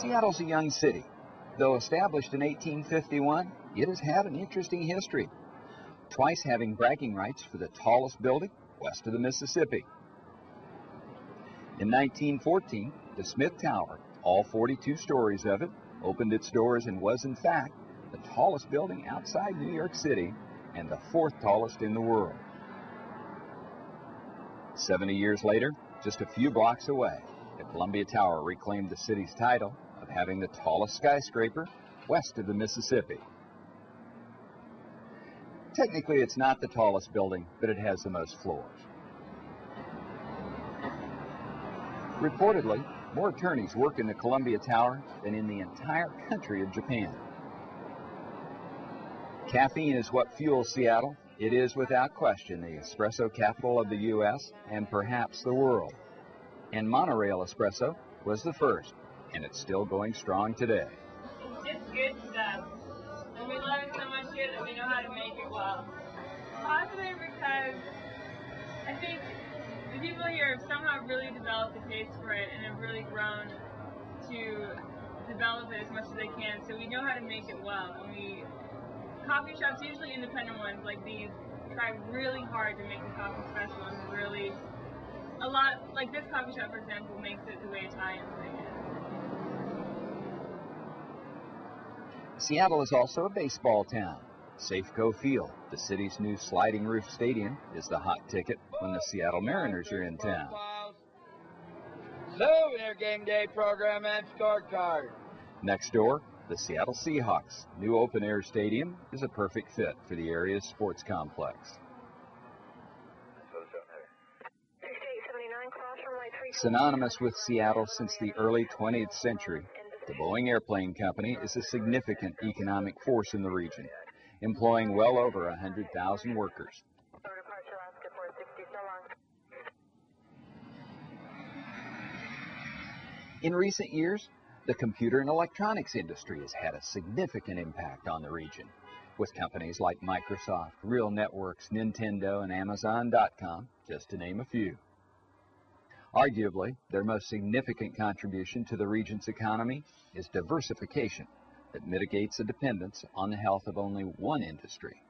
Seattle's a young city. Though established in 1851, it has had an interesting history, twice having bragging rights for the tallest building west of the Mississippi. In 1914, the Smith Tower, all 42 stories of it, opened its doors and was, in fact, the tallest building outside New York City and the fourth tallest in the world. 70 years later, just a few blocks away, the Columbia Tower reclaimed the city's title having the tallest skyscraper west of the Mississippi. Technically, it's not the tallest building, but it has the most floors. Reportedly, more attorneys work in the Columbia Tower than in the entire country of Japan. Caffeine is what fuels Seattle. It is without question the espresso capital of the U.S. and perhaps the world. And monorail espresso was the first, and it's still going strong today. It's just good stuff. And we love it so much here that we know how to make it well. Positive because I think the people here have somehow really developed a taste for it and have really grown to develop it as much as they can. So we know how to make it well. And we coffee shops, usually independent ones like these, try really hard to make the coffee special and really a lot like this coffee shop for example makes it the way Italians make it. Seattle is also a baseball town. Safeco Field, the city's new sliding roof stadium, is the hot ticket when the Seattle Mariners are in town. So, their game day program and scorecard. Next door, the Seattle Seahawks' new open air stadium is a perfect fit for the area's sports complex. Synonymous with Seattle since the early 20th century, the Boeing Airplane Company is a significant economic force in the region, employing well over 100,000 workers. In recent years, the computer and electronics industry has had a significant impact on the region, with companies like Microsoft, Real Networks, Nintendo, and Amazon.com, just to name a few. Arguably, their most significant contribution to the region's economy is diversification that mitigates the dependence on the health of only one industry.